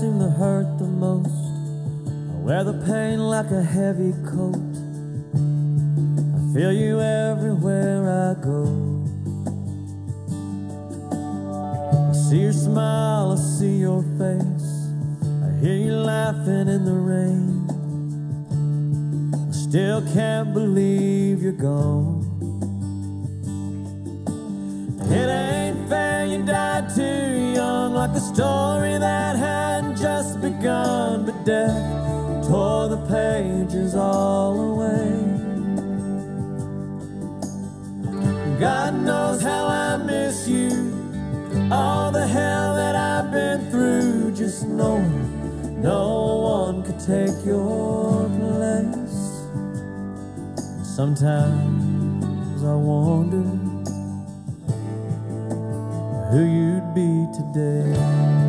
seem to hurt the most. I wear the pain like a heavy coat. I feel you everywhere I go. I see your smile, I see your face. I hear you laughing in the rain. I still can't believe you're gone. A story that hadn't just begun, but death tore the pages all away. God knows how I miss you, all the hell that I've been through, just knowing no one could take your place. Sometimes I wonder who you'd be today.